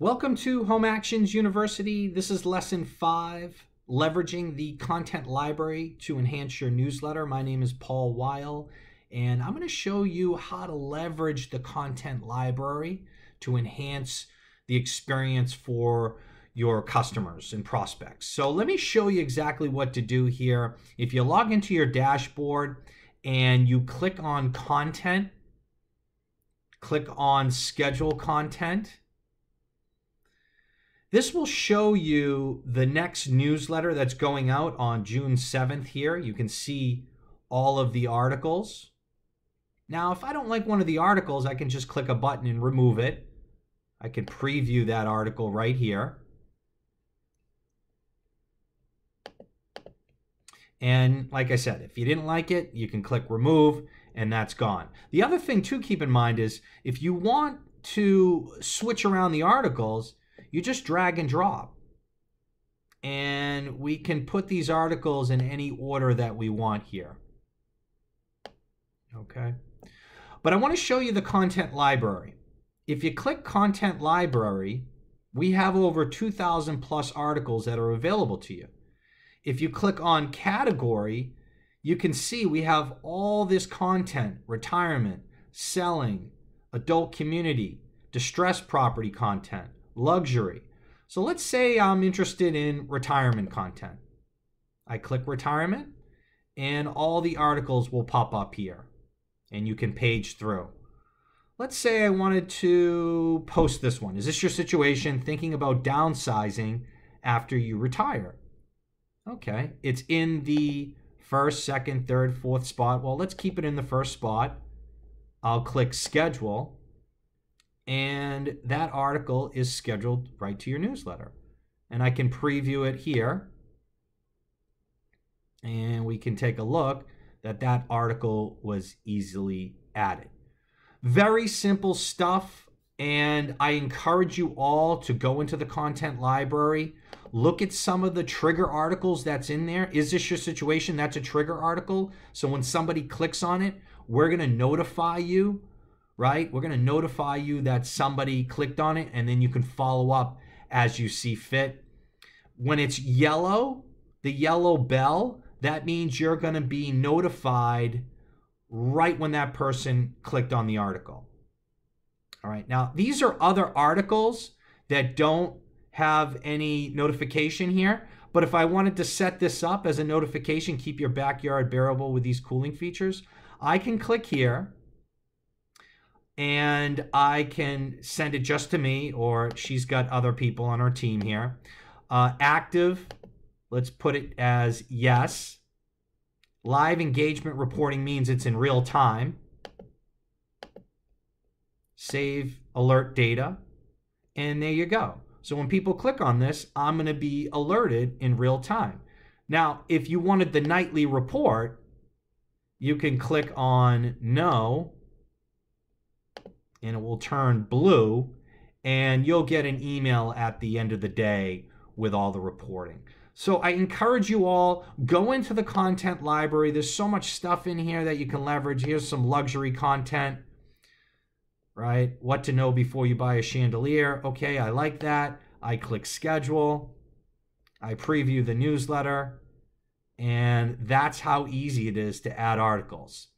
Welcome to HomeActions University. This is lesson five, leveraging the content library to enhance your newsletter. My name is Paul Weil, and I'm going to show you how to leverage the content library to enhance the experience for your customers and prospects. So let me show you exactly what to do here. If you log into your dashboard and you click on content, click on schedule content, this will show you the next newsletter that's going out on June 7th here. You can see all of the articles. Now, if I don't like one of the articles, I can just click a button and remove it. I can preview that article right here. And like I said, if you didn't like it, you can click remove and that's gone. The other thing to keep in mind is if you want to switch around the articles, you just drag and drop. And we can put these articles in any order that we want here. Okay. But I want to show you the content library. If you click content library, we have over 2,000 plus articles that are available to you. If you click on category, you can see we have all this content, retirement, selling, adult community, distressed property content, luxury. So let's say I'm interested in retirement content. I click retirement and all the articles will pop up here and you can page through. Let's say I wanted to post this one. Is this your situation thinking about downsizing after you retire? Okay, it's in the first, second, third, fourth spot. Well, let's keep it in the first spot. I'll click schedule and that article is scheduled right to your newsletter. And I can preview it here. And we can take a look that that article was easily added. Very simple stuff. And I encourage you all to go into the content library, look at some of the trigger articles that's in there. Is this your situation? That's a trigger article. So when somebody clicks on it, we're going to notify you right? We're going to notify you that somebody clicked on it and then you can follow up as you see fit. When it's yellow, the yellow bell, that means you're going to be notified right when that person clicked on the article. All right. Now, these are other articles that don't have any notification here. But if I wanted to set this up as a notification, keep your backyard bearable with these cooling features, I can click here and I can send it just to me, or she's got other people on her team here. Uh, active, let's put it as yes. Live engagement reporting means it's in real time. Save alert data, and there you go. So when people click on this, I'm going to be alerted in real time. Now, if you wanted the nightly report, you can click on no and it will turn blue and you'll get an email at the end of the day with all the reporting. So I encourage you all go into the content library. There's so much stuff in here that you can leverage. Here's some luxury content, right? What to know before you buy a chandelier. Okay, I like that. I click schedule. I preview the newsletter. And that's how easy it is to add articles.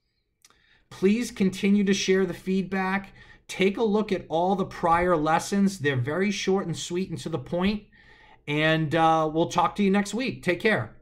Please continue to share the feedback. Take a look at all the prior lessons. They're very short and sweet and to the point. And uh, we'll talk to you next week. Take care.